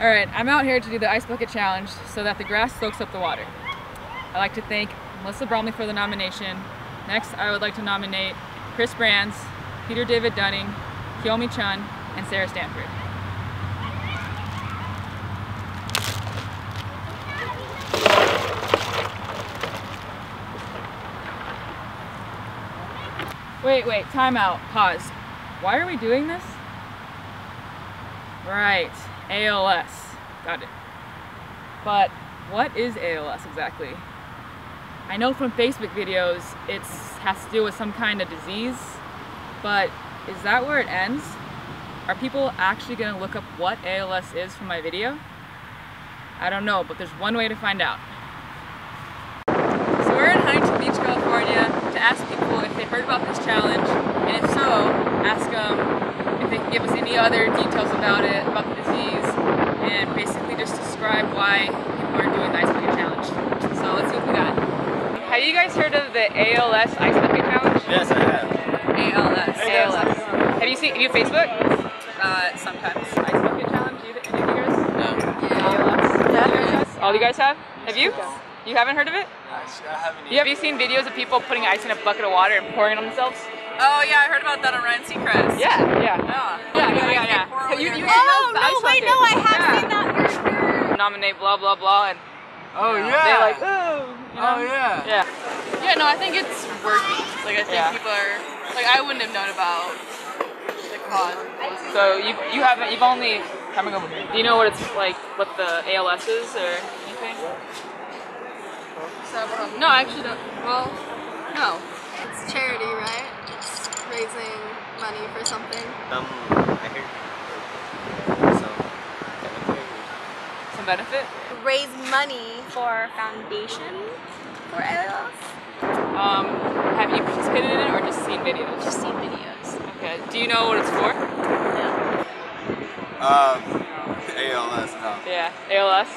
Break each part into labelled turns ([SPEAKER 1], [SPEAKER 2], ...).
[SPEAKER 1] All right, I'm out here to do the ice bucket challenge so that the grass soaks up the water. I'd like to thank Melissa Bromley for the nomination. Next, I would like to nominate Chris Brands, Peter David Dunning, Kyomi Chun, and Sarah Stanford. Wait, wait, time out, pause. Why are we doing this? Right, ALS. Got it. But what is ALS exactly? I know from Facebook videos it has to do with some kind of disease, but is that where it ends? Are people actually going to look up what ALS is from my video? I don't know, but there's one way to find out. So we're in Huntington Beach, California to ask people if they heard about this challenge, and if so, ask them if they can give us any other details about it, about the disease, and basically just describe why people are doing the Ice Bucket Challenge. So let's see what we got. Have you guys heard of the ALS Ice Bucket Challenge?
[SPEAKER 2] Yes, I have.
[SPEAKER 1] ALS. ALS. Have you seen, have you Facebook?
[SPEAKER 3] Uh, sometimes.
[SPEAKER 1] Ice Bucket Challenge? You, any of you guys?
[SPEAKER 3] No.
[SPEAKER 1] ALS? Yeah. All you guys have? Have you? You haven't heard of it?
[SPEAKER 2] I haven't
[SPEAKER 1] You have you seen videos of people putting ice in a bucket of water and pouring it on themselves?
[SPEAKER 3] Oh yeah, I heard about that on Ryan Seacrest.
[SPEAKER 1] Yeah, yeah.
[SPEAKER 3] Yeah.
[SPEAKER 1] Yeah, yeah, yeah, yeah. Have you, you, you know
[SPEAKER 4] Oh,
[SPEAKER 1] the
[SPEAKER 4] no,
[SPEAKER 1] ice
[SPEAKER 4] wait,
[SPEAKER 1] bucket.
[SPEAKER 4] no, I have
[SPEAKER 1] Yeah.
[SPEAKER 4] seen that.
[SPEAKER 1] Nominate blah blah blah and
[SPEAKER 2] Oh yeah they're
[SPEAKER 1] like, ooh. you know?
[SPEAKER 2] oh yeah.
[SPEAKER 1] Yeah.
[SPEAKER 3] Yeah, no, I think it's working. Like I think
[SPEAKER 1] Yeah.
[SPEAKER 3] people are like I wouldn't have known about the cause.
[SPEAKER 1] So you you haven't you've only coming over here. Do you know what it's like what the ALS is or anything?
[SPEAKER 3] So no, I actually don't. Well, no.
[SPEAKER 4] It's charity, right? It's raising money for something.
[SPEAKER 2] Um, I hear. So.
[SPEAKER 1] Some benefit?
[SPEAKER 4] Raise money for foundation for ALS.
[SPEAKER 1] Um, have you participated in it or just seen videos?
[SPEAKER 4] Just seen videos.
[SPEAKER 1] Okay. Do you know what it's for? No.
[SPEAKER 2] Um, ALS. No.
[SPEAKER 1] Yeah. ALS?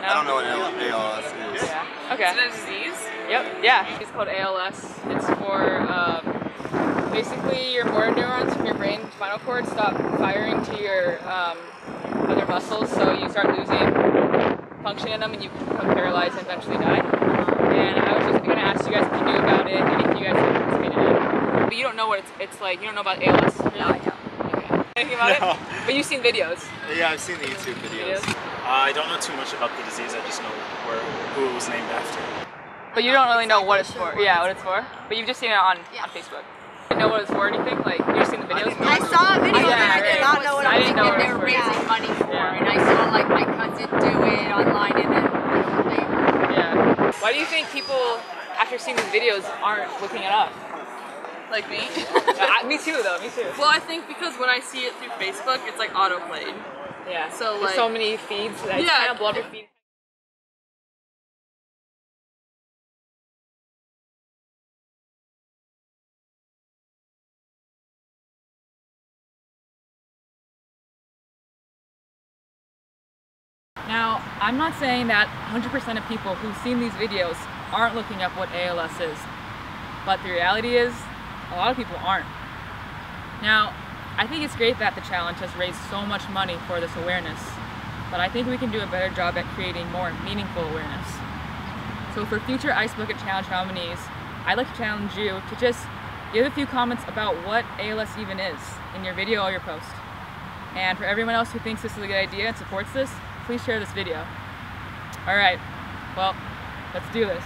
[SPEAKER 1] No?
[SPEAKER 2] I don't know what ALS is.
[SPEAKER 1] Yeah. Okay.
[SPEAKER 3] Is
[SPEAKER 1] Okay.
[SPEAKER 3] it a disease?
[SPEAKER 1] Yep. Yeah. It's called ALS. It's for um, basically your motor neurons from your brain spinal cord stop firing to your um, other muscles, so you start losing function in them, and you become paralyzed and eventually die. And I was just gonna ask you guys if you knew about it and if you guys had participated in it. But you don't know what it's, it's like. You don't know about ALS. Really?
[SPEAKER 4] No, I don't.
[SPEAKER 1] Okay. Anything about
[SPEAKER 5] No.
[SPEAKER 1] it? But you've seen videos.
[SPEAKER 5] Yeah, I've seen the YouTube videos.
[SPEAKER 1] Videos.
[SPEAKER 5] Uh, I don't know too much about the disease. I just know where who it was named after.
[SPEAKER 1] But you don't really know what it's for. Yeah,
[SPEAKER 4] what
[SPEAKER 1] what it's for. But you've just seen it on,
[SPEAKER 4] Yeah.
[SPEAKER 1] on Facebook. You know what it's for or anything? Like, you've seen the videos?
[SPEAKER 5] didn't
[SPEAKER 4] I saw a video
[SPEAKER 1] Yeah,
[SPEAKER 4] and I
[SPEAKER 1] right.
[SPEAKER 4] did not know what
[SPEAKER 1] I
[SPEAKER 4] I was
[SPEAKER 1] didn't know
[SPEAKER 4] doing.
[SPEAKER 1] what it
[SPEAKER 4] They
[SPEAKER 1] was
[SPEAKER 4] were raising money for,
[SPEAKER 1] Yeah.
[SPEAKER 4] and I saw like my cousin do it online, and then
[SPEAKER 1] Yeah. Why do you think people, after seeing these videos, aren't looking it up?
[SPEAKER 3] Like me?
[SPEAKER 1] I- me too, though. Me too.
[SPEAKER 3] well, I think because when I see it through Facebook, it's like autoplayed.
[SPEAKER 1] Yeah.
[SPEAKER 3] So,
[SPEAKER 1] There's
[SPEAKER 3] like-
[SPEAKER 1] so many feeds that it's
[SPEAKER 3] Yeah.
[SPEAKER 1] kind of blow up your feed. Now, I'm not saying that 100% of people who've seen these videos aren't looking up what ALS is, but the reality is, a lot of people aren't. Now, I think it's great that the challenge has raised so much money for this awareness, but I think we can do a better job at creating more meaningful awareness. So for future Ice Bucket Challenge nominees, I'd like to challenge you to just give a few comments about what ALS even is in your video or your post. And for everyone else who thinks this is a good idea and supports this, please share this video. All right, well, let's do this.